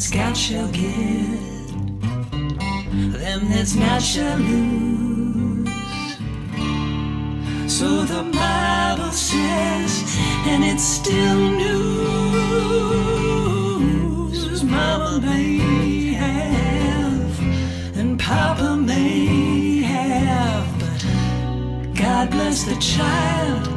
that's got shall get, them that's not shall lose. So the Bible says, and it's still news. Mama may have, and Papa may have, but God bless the child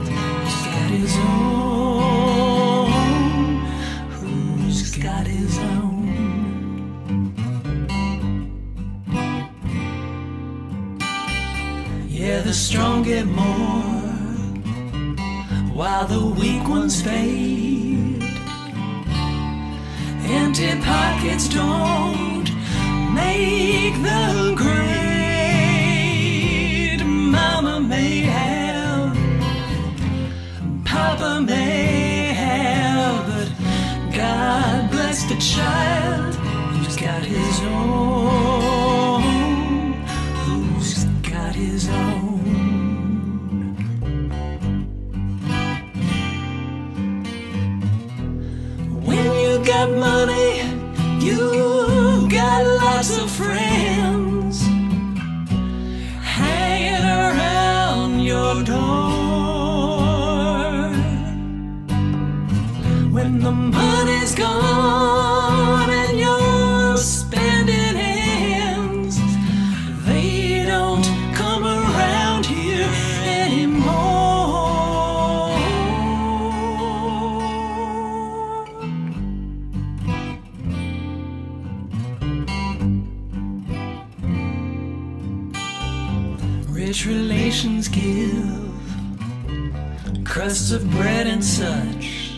of bread and such.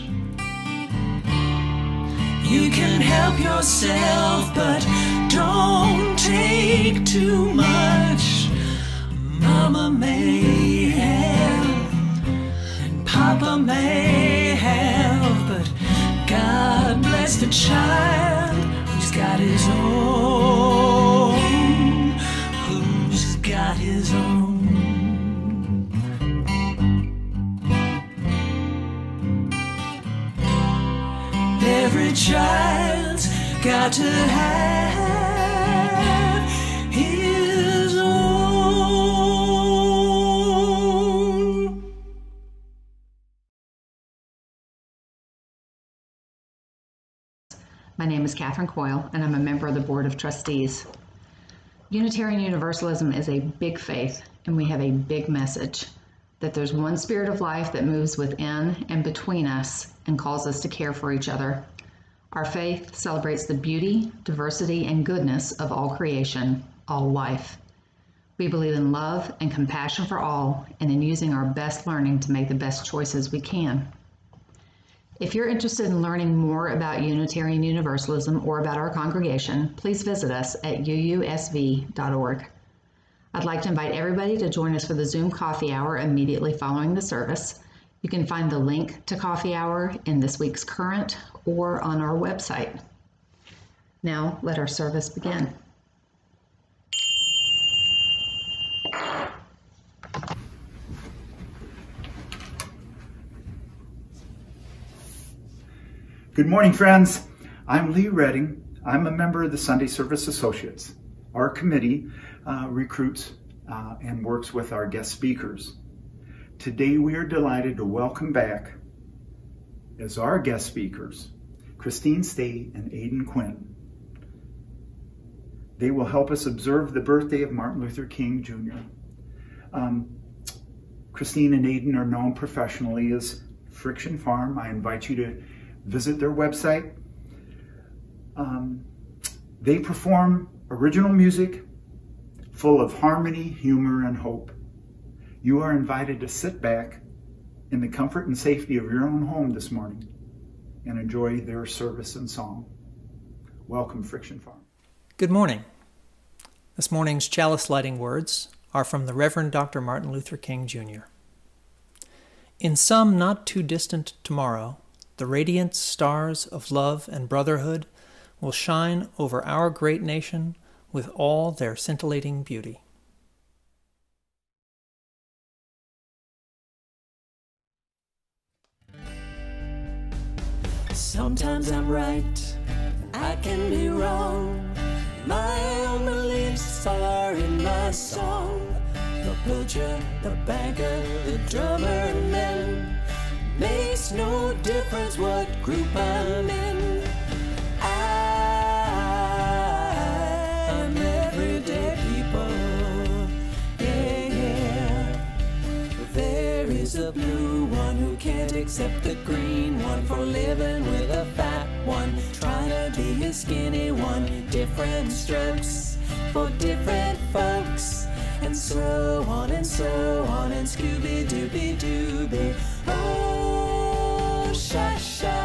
You can help yourself, but don't take too much. Mama may have, and Papa may have, but God bless the child who's got his own, got to have his own. My name is Catherine Coyle, and I'm a member of the Board of Trustees. Unitarian Universalism is a big faith, and we have a big message that there's one spirit of life that moves within and between us and calls us to care for each other. Our faith celebrates the beauty, diversity, and goodness of all creation, all life. We believe in love and compassion for all and in using our best learning to make the best choices we can. If you're interested in learning more about Unitarian Universalism or about our congregation, please visit us at uusv.org. I'd like to invite everybody to join us for the Zoom coffee hour immediately following the service. You can find the link to coffee hour in this week's current or on our website. Now, let our service begin. Good morning, friends. I'm Lee Redding. I'm a member of the Sunday Service Associates. Our committee uh, recruits uh, and works with our guest speakers. Today, we are delighted to welcome back as our guest speakers Christine Stay and Aidan Quinn. They will help us observe the birthday of Martin Luther King Jr. Um, Christine and Aidan are known professionally as Friction Farm. I invite you to visit their website. Um, they perform original music full of harmony, humor, and hope. You are invited to sit back in the comfort and safety of your own home this morning and enjoy their service and song. Welcome, Friction Farm. Good morning. This morning's chalice lighting words are from the Reverend Dr. Martin Luther King Jr. In some not too distant tomorrow, the radiant stars of love and brotherhood will shine over our great nation with all their scintillating beauty. Sometimes I'm right, I can be wrong. My own beliefs are in my song. The butcher, the banker, the drummer, and makes no difference what group I'm in. I am everyday people. Yeah, yeah. There is a blue one accept the green one for living with a fat one, trying to be a skinny one. Different strokes for different folks, and so on and so on, and Scooby Dooby Dooby. Oh, sha sha.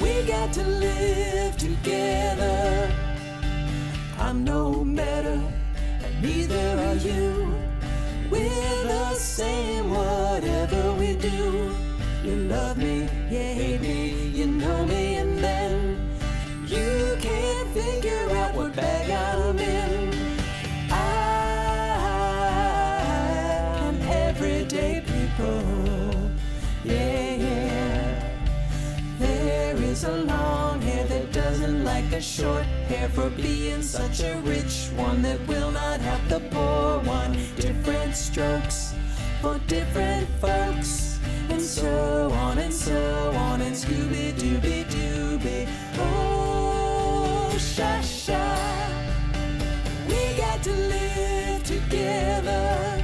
We got to live together. I'm no better, and neither are you. We're the same, we do. You love me, you hate me, you know me, and then you can't figure out what bag I'm in. I'm everyday people, yeah, yeah. There is a long hair that doesn't like a short hair for being such a rich one that will not have the poor one. Different strokes for different folks, so on and so on, and Scooby Dooby Dooby. Oh, sha sha. We got to live together.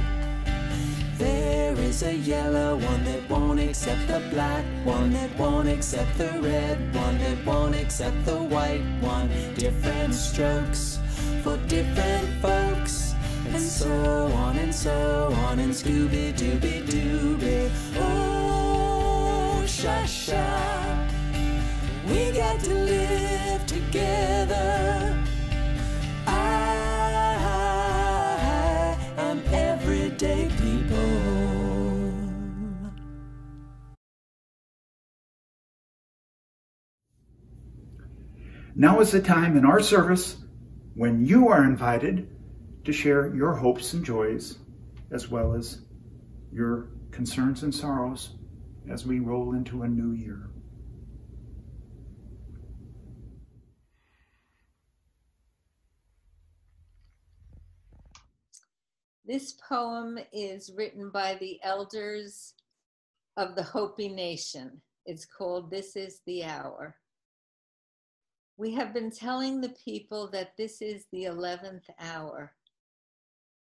There is a yellow one that won't accept the black one, that won't accept the red one, that won't accept the white one. Different strokes for different folks, and so on and so on, and Scooby Dooby Dooby. Oh, sha sha. We got to live together. I am everyday people. Now is the time in our service when you are invited to share your hopes and joys as well as your concerns and sorrows as we roll into a new year. This poem is written by the elders of the Hopi Nation. It's called This is the Hour. We have been telling the people that this is the 11th hour.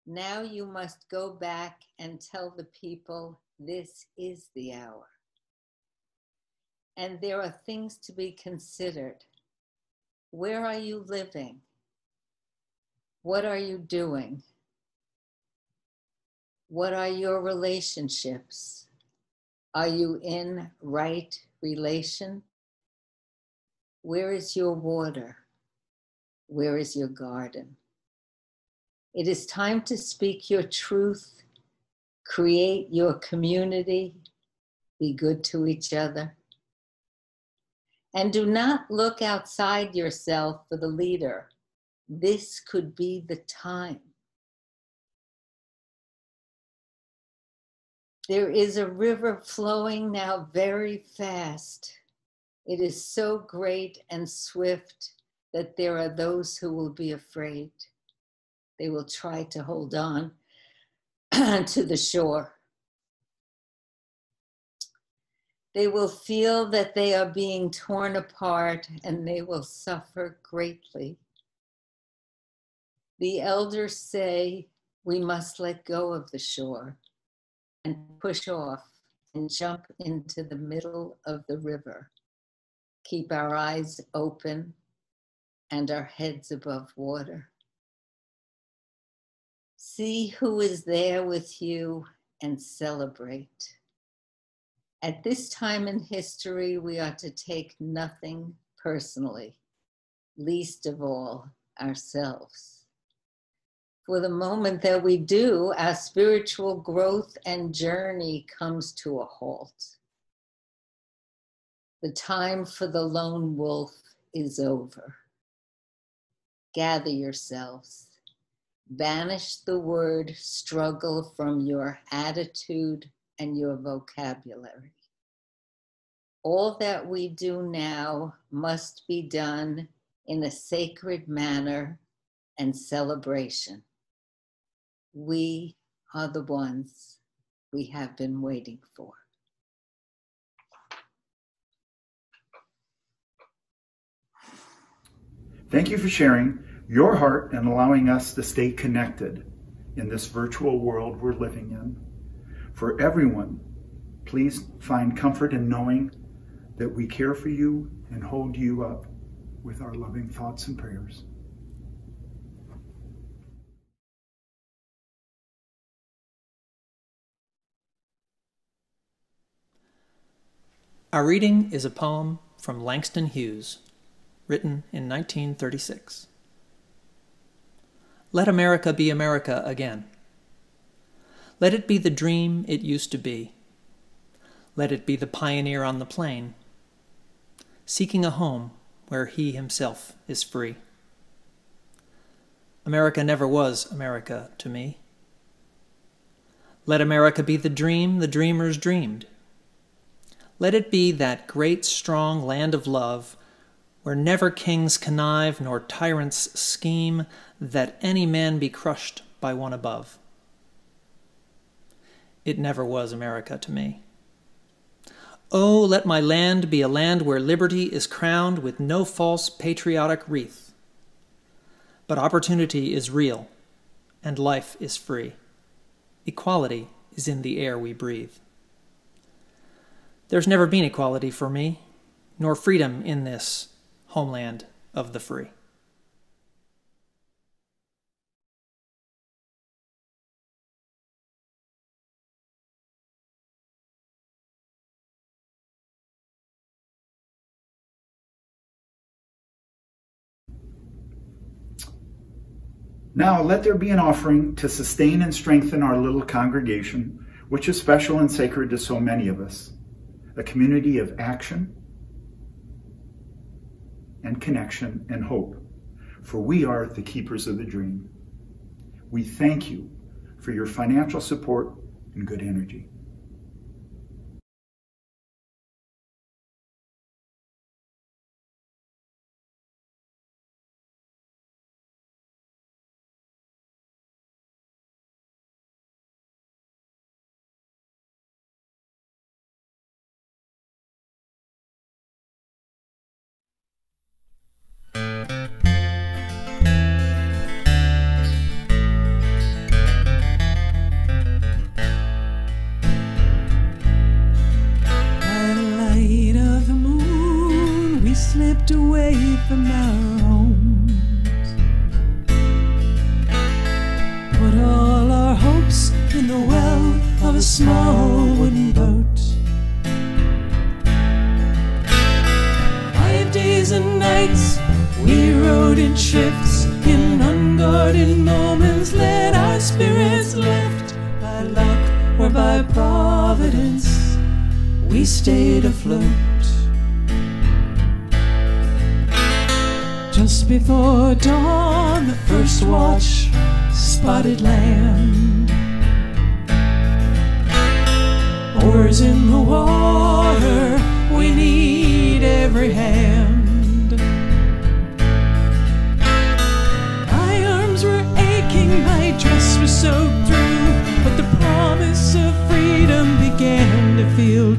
Now you must go back and tell the people this is the hour. And there are things to be considered. Where are you living? What are you doing? What are your relationships? Are you in right relation? Where is your water? Where is your garden? It is time to speak your truth, create your community, be good to each other. And do not look outside yourself for the leader. This could be the time. There is a river flowing now very fast. It is so great and swift that there are those who will be afraid. They will try to hold on to the shore. They will feel that they are being torn apart and they will suffer greatly. The elders say we must let go of the shore and push off and jump into the middle of the river. Keep our eyes open and our heads above water. See who is there with you and celebrate. At this time in history, we are to take nothing personally, least of all ourselves. For the moment that we do, our spiritual growth and journey comes to a halt. The time for the lone wolf is over. Gather yourselves. Banish the word struggle from your attitude and your vocabulary. All that we do now must be done in a sacred manner and celebration. We are the ones we have been waiting for. Thank you for sharing your heart and allowing us to stay connected in this virtual world we're living in. For everyone, please find comfort in knowing that we care for you and hold you up with our loving thoughts and prayers. Our reading is a poem from Langston Hughes, written in 1936. Let America be America again. Let it be the dream it used to be. Let it be the pioneer on the plain, seeking a home where he himself is free. America never was America to me. Let America be the dream the dreamers dreamed. Let it be that great, strong land of love where never kings connive nor tyrants scheme that any man be crushed by one above. It never was America to me. Oh, let my land be a land where liberty is crowned with no false patriotic wreath. But opportunity is real, and life is free. Equality is in the air we breathe. There's never been equality for me, nor freedom in this homeland of the free. Now let there be an offering to sustain and strengthen our little congregation, which is special and sacred to so many of us, a community of action and connection and hope, for we are the keepers of the dream. We thank you for your financial support and good energy.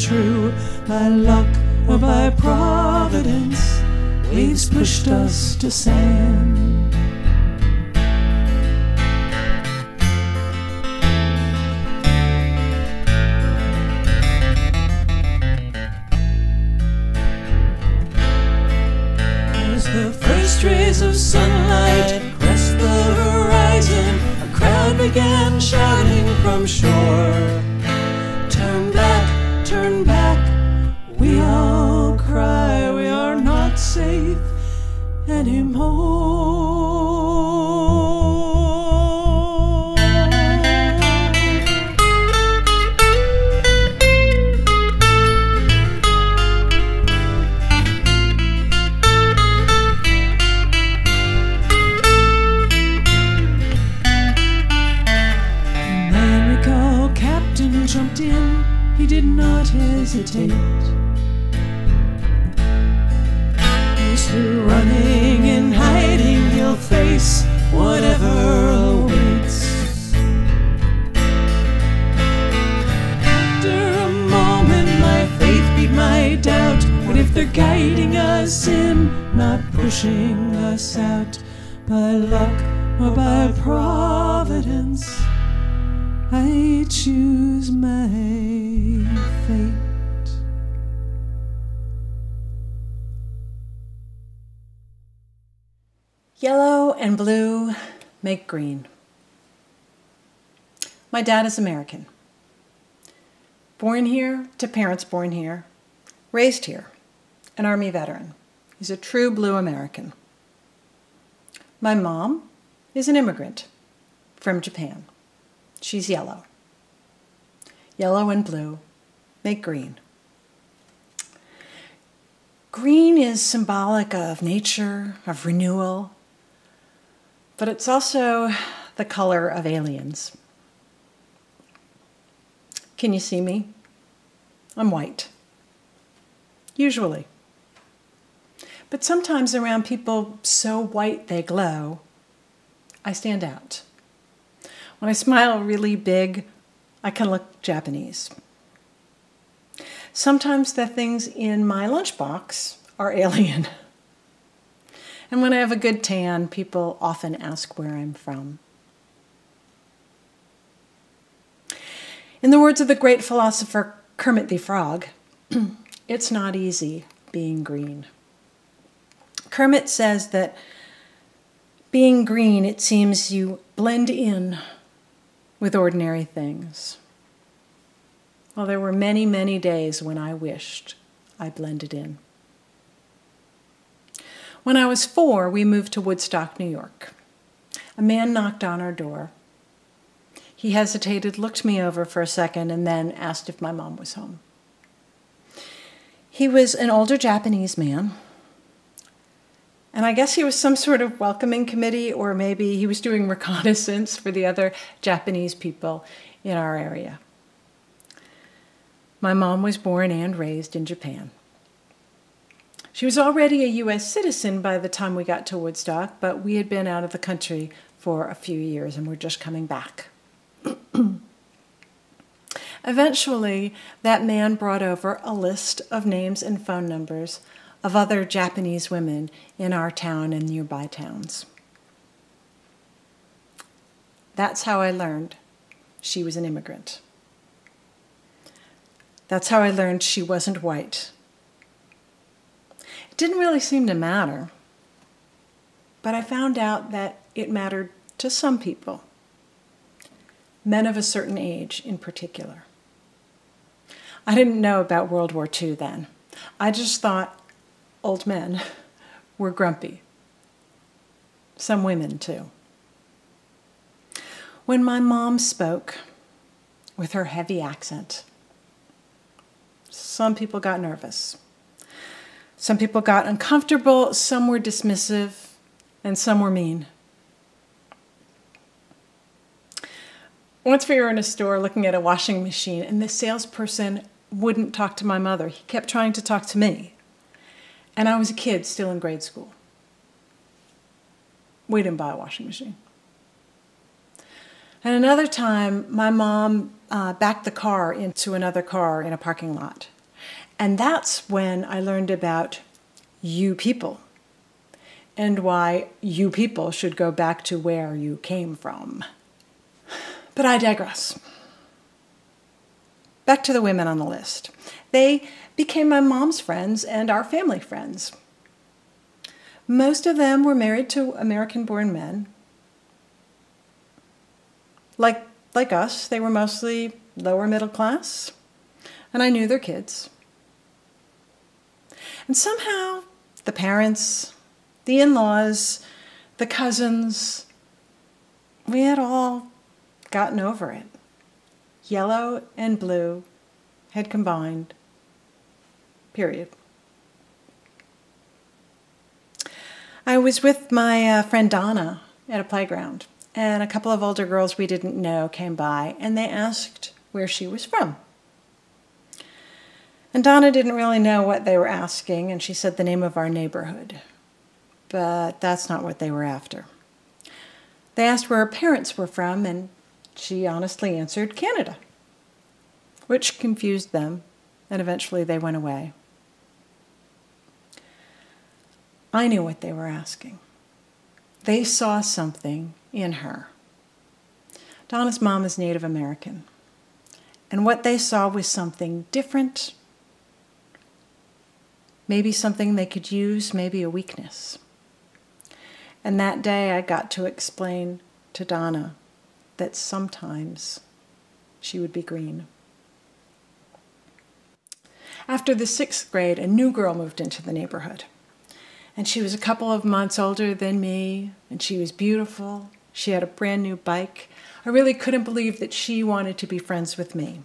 True. By luck or by providence, waves pushed us to sand. As the first rays of sunlight crest the horizon, a crowd began shouting from shore. Anymore. They're us in, not pushing us out by luck or by providence, I choose my fate. Yellow and blue make green. My dad is American. Born here to parents born here, raised here, an Army veteran. He's a true blue American. My mom is an immigrant from Japan. She's yellow. Yellow and blue make green. Green is symbolic of nature, of renewal, but it's also the color of aliens. Can you see me? I'm white. Usually. But sometimes around people so white they glow, I stand out. When I smile really big, I can look Japanese. Sometimes the things in my lunchbox are alien. And when I have a good tan, people often ask where I'm from. In the words of the great philosopher Kermit the Frog, it's not easy being green. Kermit says that being green, it seems you blend in with ordinary things. Well, there were many, many days when I wished I blended in. When I was four, we moved to Woodstock, New York. A man knocked on our door. He hesitated, looked me over for a second, and then asked if my mom was home. He was an older Japanese man, and I guess he was some sort of welcoming committee, or maybe he was doing reconnaissance for the other Japanese people in our area. My mom was born and raised in Japan. She was already a U.S. citizen by the time we got to Woodstock, but we had been out of the country for a few years and were just coming back. Eventually, that man brought over a list of names and phone numbers of other Japanese women in our town and nearby towns. That's how I learned she was an immigrant. That's how I learned she wasn't white it didn't really seem to matter. But I found out that it mattered to some people, men of a certain age in particular. I didn't know about World War II then. I just thought old men were grumpy. Some women, too. When my mom spoke with her heavy accent, some people got nervous. Some people got uncomfortable, some were dismissive, and some were mean. Once we were in a store looking at a washing machine, and the salesperson wouldn't talk to my mother. He kept trying to talk to me. And I was a kid still in grade school. We didn't buy a washing machine. And another time, my mom uh, backed the car into another car in a parking lot. And that's when I learned about you people and why you people should go back to where you came from. But I digress. Back to the women on the list. They became my mom's friends and our family friends. Most of them were married to American born men. Like, like us, they were mostly lower middle class, and I knew their kids. And somehow the parents, the in laws, the cousins, we had all gotten over it. Yellow and blue had combined. Period. I was with my uh, friend Donna at a playground, and a couple of older girls we didn't know came by, and they asked where she was from. And Donna didn't really know what they were asking, and she said the name of our neighborhood. but that's not what they were after. They asked where her parents were from, and she honestly answered Canada, which confused them, and eventually they went away. I knew what they were asking. They saw something in her. Donna's mom is Native American, and what they saw was something different, maybe something they could use, maybe a weakness. And that day I got to explain to Donna that sometimes she would be green. After the sixth grade, a new girl moved into the neighborhood. And she was a couple of months older than me, and she was beautiful. She had a brand new bike. I really couldn't believe that she wanted to be friends with me.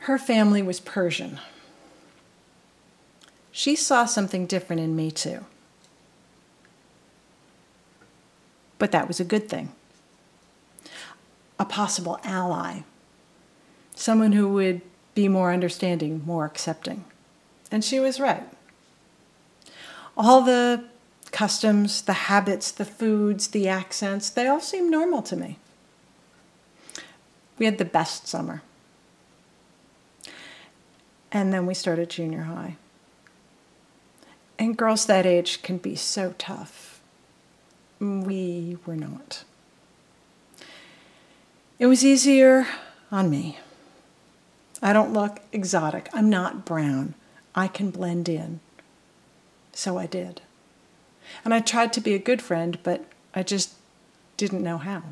Her family was Persian. She saw something different in me, too. but that was a good thing. A possible ally, someone who would be more understanding, more accepting. And she was right. All the customs, the habits, the foods, the accents, they all seemed normal to me. We had the best summer. And then we started junior high. And girls that age can be so tough we were not. It was easier on me. I don't look exotic. I'm not brown. I can blend in. So I did. And I tried to be a good friend, but I just didn't know how.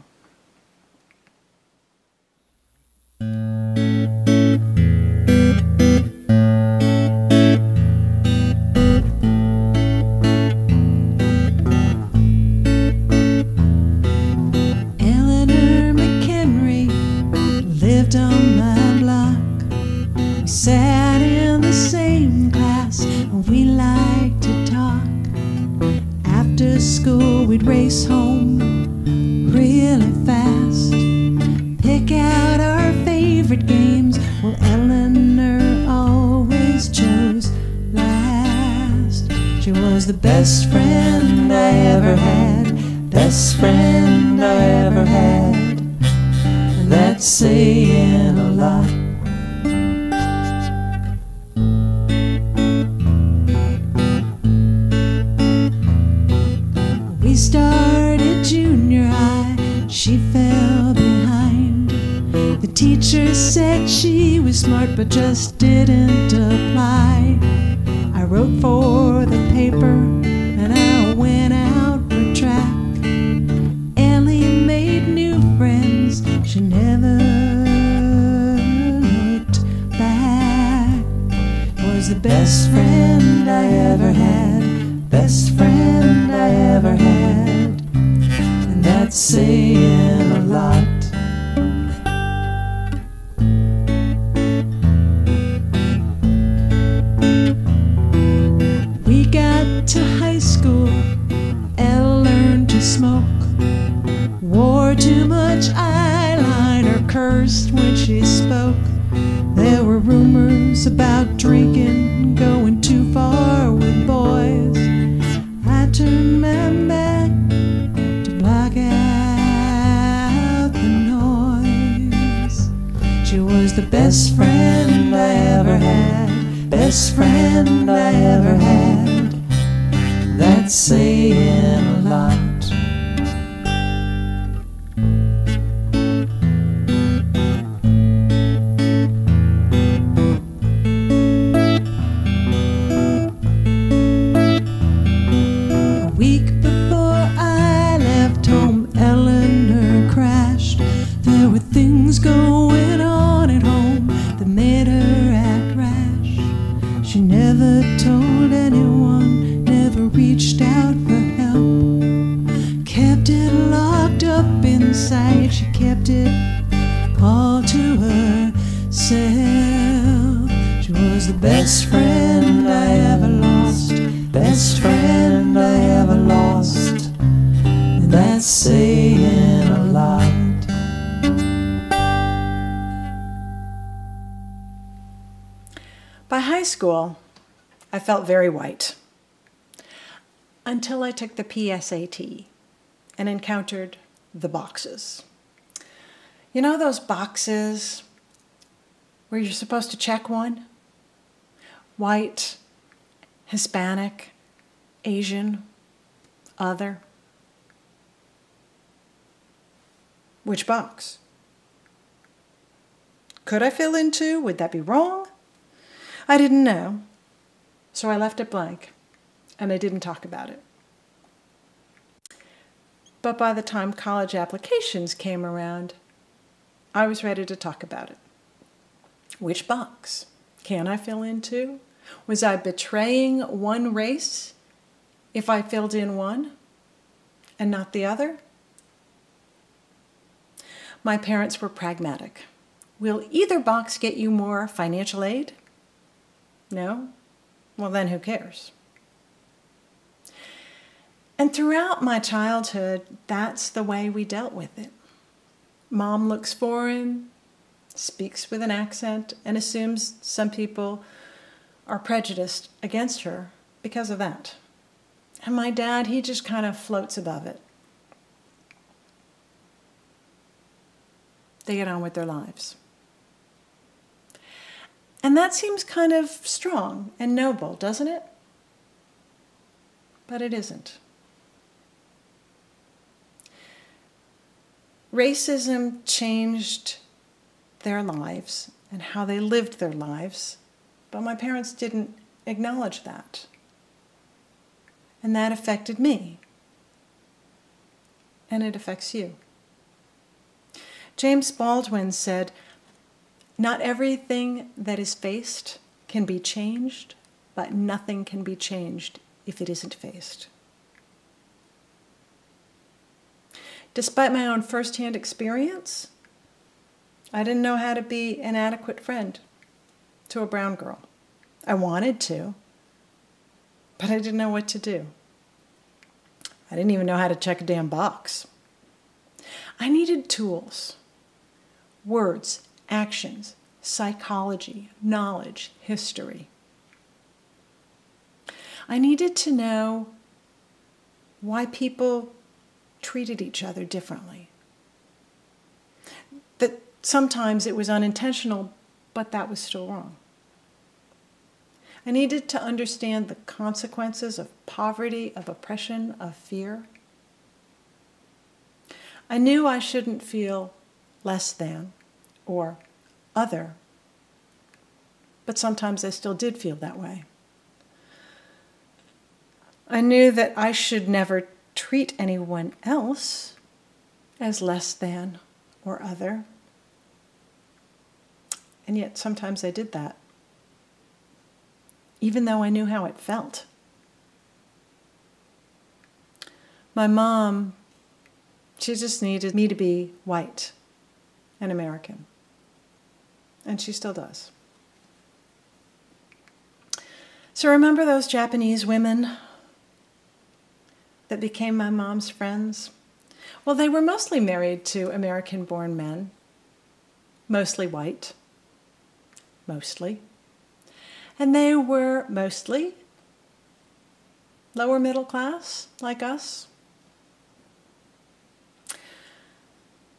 first when she spoke. There were rumors about drinking best friend I ever lost, and that's saying a lot. By high school, I felt very white until I took the PSAT and encountered the boxes. You know those boxes where you're supposed to check one? White, Hispanic, Asian, other. Which box? Could I fill in two? Would that be wrong? I didn't know, so I left it blank and I didn't talk about it. But by the time college applications came around, I was ready to talk about it. Which box? Can I fill in two? Was I betraying one race if I filled in one and not the other? My parents were pragmatic. Will either box get you more financial aid? No? Well, then who cares? And throughout my childhood, that's the way we dealt with it. Mom looks foreign, speaks with an accent, and assumes some people are prejudiced against her because of that. And my dad, he just kind of floats above it. They get on with their lives. And that seems kind of strong and noble, doesn't it? But it isn't. Racism changed their lives and how they lived their lives, but my parents didn't acknowledge that. And that affected me. And it affects you. James Baldwin said, Not everything that is faced can be changed, but nothing can be changed if it isn't faced. Despite my own firsthand experience, I didn't know how to be an adequate friend to a brown girl. I wanted to, but I didn't know what to do. I didn't even know how to check a damn box. I needed tools, words, actions, psychology, knowledge, history. I needed to know why people treated each other differently. That sometimes it was unintentional, but that was still wrong. I needed to understand the consequences of poverty, of oppression, of fear. I knew I shouldn't feel less than or other, but sometimes I still did feel that way. I knew that I should never treat anyone else as less than or other. And yet sometimes I did that, even though I knew how it felt. My mom, she just needed me to be white and American. And she still does. So remember those Japanese women that became my mom's friends? Well, they were mostly married to American born men, mostly white, mostly. And they were mostly lower middle class, like us.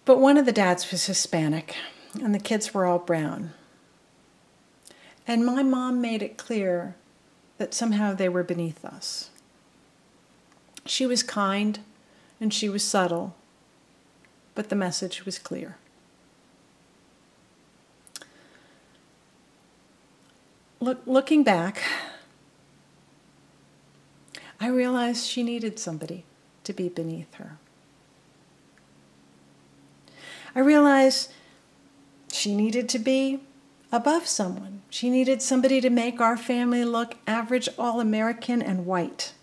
But one of the dads was Hispanic, and the kids were all brown. And my mom made it clear that somehow they were beneath us. She was kind and she was subtle, but the message was clear. Look, looking back, I realized she needed somebody to be beneath her. I realized she needed to be above someone. She needed somebody to make our family look average, all American, and white.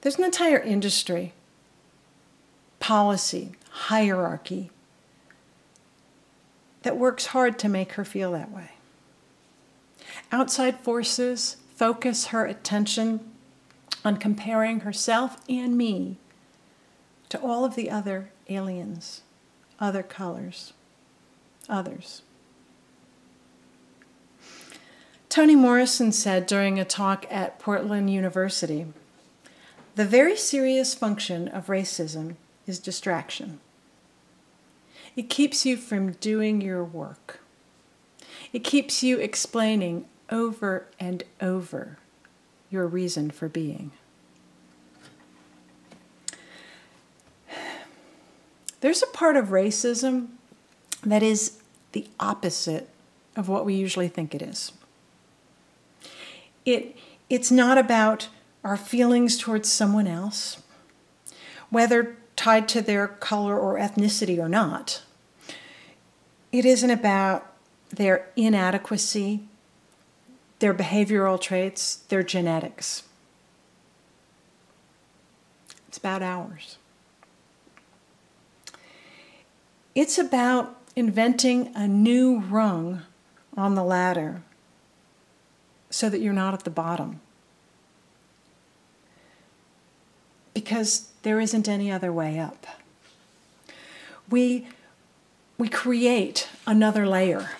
There's an entire industry, policy, hierarchy that works hard to make her feel that way. Outside forces focus her attention on comparing herself and me to all of the other aliens, other colors, others. Toni Morrison said during a talk at Portland University the very serious function of racism is distraction. It keeps you from doing your work. It keeps you explaining over and over your reason for being. There's a part of racism that is the opposite of what we usually think it is. It, it's not about our feelings towards someone else, whether tied to their color or ethnicity or not. It isn't about their inadequacy, their behavioral traits, their genetics. It's about ours. It's about inventing a new rung on the ladder so that you're not at the bottom. Because there isn't any other way up. We, we create another layer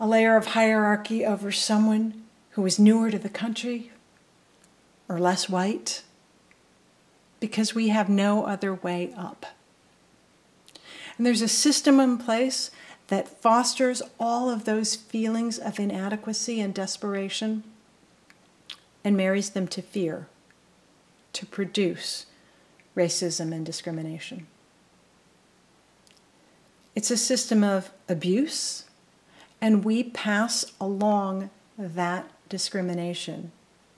a layer of hierarchy over someone who is newer to the country or less white because we have no other way up. And there's a system in place that fosters all of those feelings of inadequacy and desperation and marries them to fear to produce racism and discrimination. It's a system of abuse, and we pass along that discrimination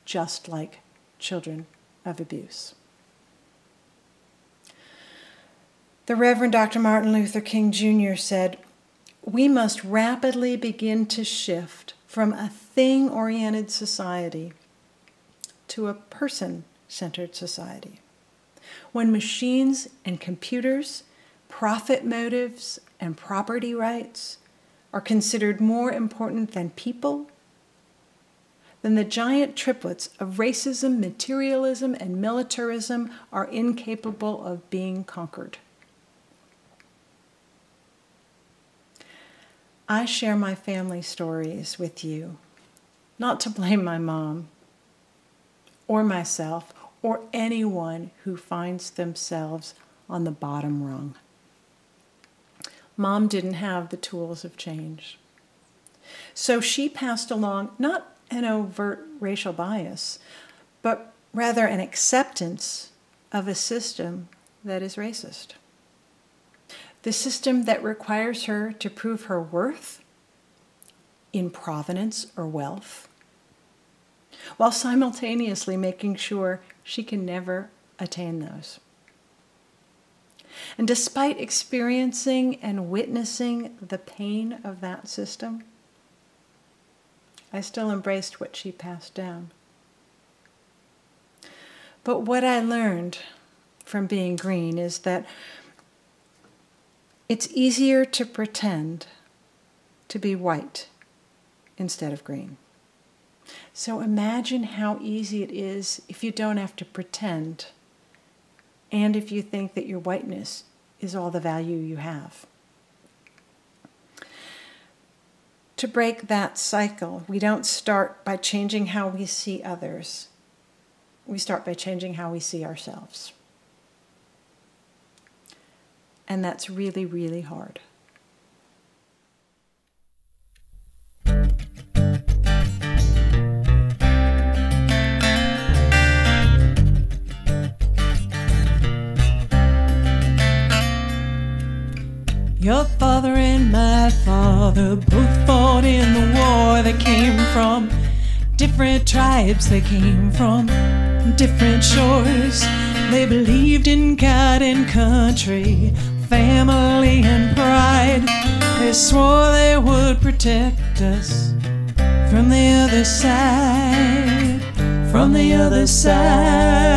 just like children of abuse. The Reverend Dr. Martin Luther King Jr. said, We must rapidly begin to shift from a thing oriented society to a person centered society. When machines and computers, profit motives, and property rights are considered more important than people, then the giant triplets of racism, materialism, and militarism are incapable of being conquered. I share my family stories with you, not to blame my mom or myself or anyone who finds themselves on the bottom rung. Mom didn't have the tools of change. So she passed along not an overt racial bias, but rather an acceptance of a system that is racist the system that requires her to prove her worth in provenance or wealth, while simultaneously making sure she can never attain those. And despite experiencing and witnessing the pain of that system, I still embraced what she passed down. But what I learned from being green is that it's easier to pretend to be white instead of green. So imagine how easy it is if you don't have to pretend and if you think that your whiteness is all the value you have. To break that cycle, we don't start by changing how we see others. We start by changing how we see ourselves. And that's really, really hard. Your father and my father both fought in the war. They came from different tribes, they came from different shores. They believed in God and country, family and pride. They swore they would protect us from the other side, from the other side.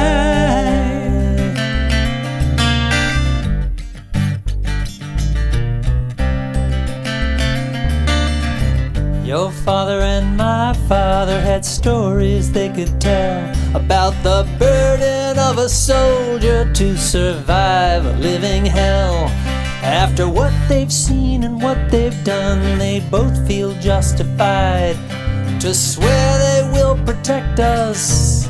Your father and my father had stories they could tell about the burden of a soldier to survive a living hell After what they've seen and what they've done, they both feel justified to swear they will protect us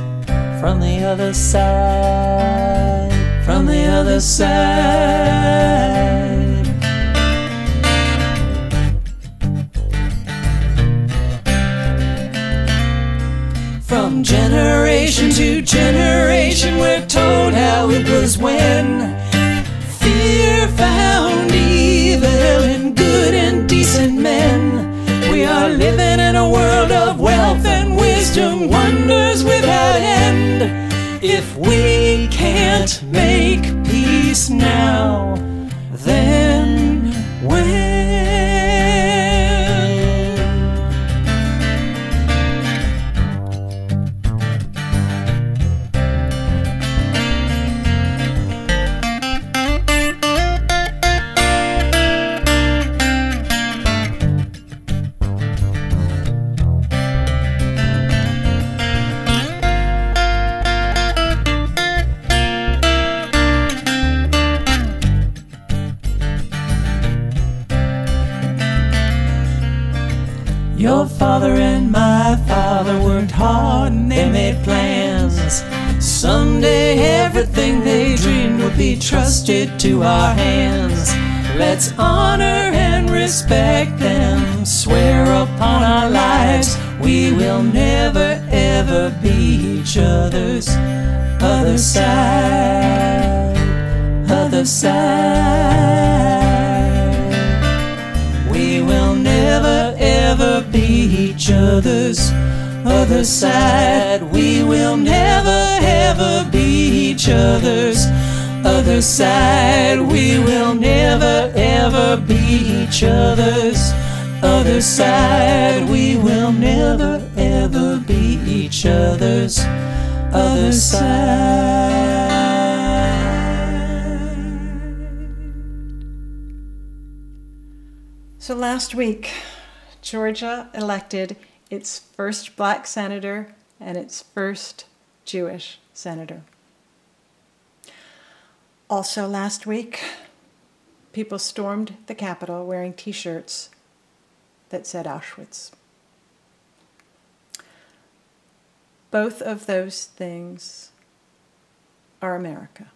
from the other side. From the other side. Generation to generation, we're told how it was when fear found evil in good and decent men. We are living in a world of wealth and wisdom, wonders without end. If we can't make side. We will never ever be each other's other side. We will never ever be each other's other side. We will never ever be each other's other side. So last week, Georgia elected its first black senator and its first Jewish senator. Also, last week, people stormed the Capitol wearing t shirts that said Auschwitz. Both of those things are America.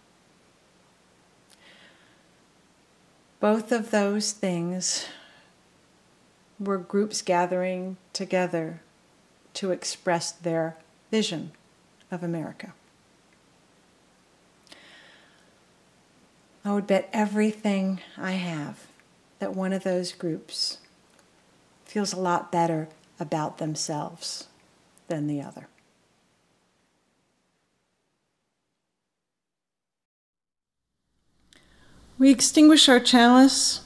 Both of those things were groups gathering together to express their vision of America. I would bet everything I have that one of those groups feels a lot better about themselves than the other. We extinguish our chalice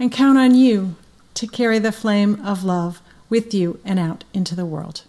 and count on you to carry the flame of love with you and out into the world.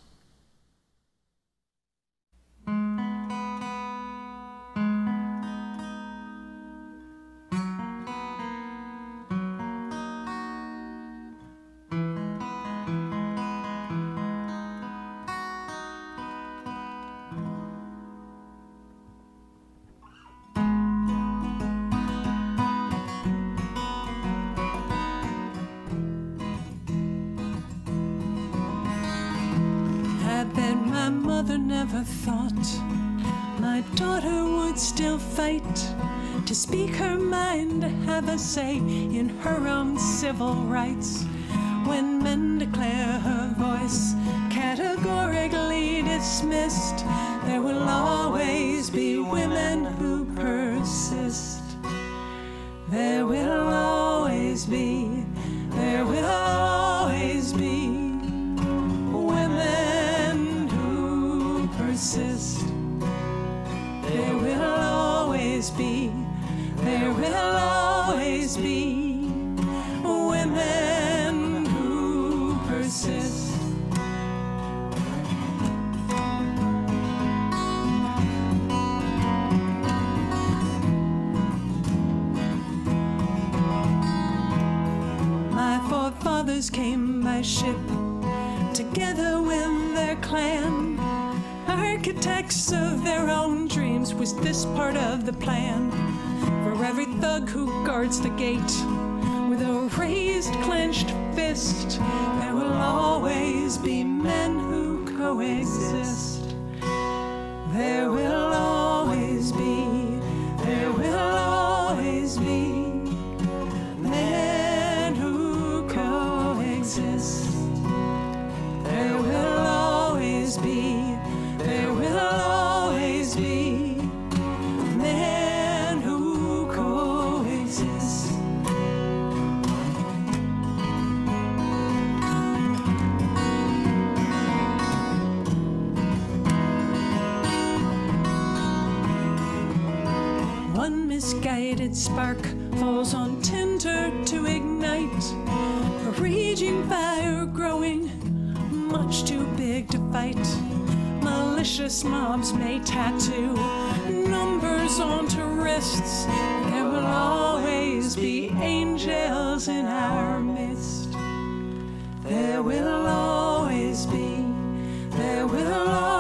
My mother never thought my daughter would still fight to speak her mind, to have a say in her own civil rights. When men declare her voice categorically dismissed, there will always be women who persist. There will always be, forefathers came by ship together with their clan. Architects of their own dreams was this part of the plan. For for every thug who guards the gate with a raised, clenched fist. There will always be men who coexist. There will spark falls on tinder to ignite. A raging fire growing, much too big to fight. Malicious mobs may tattoo numbers onto wrists. There will always be angels in our midst. There will always be, there will always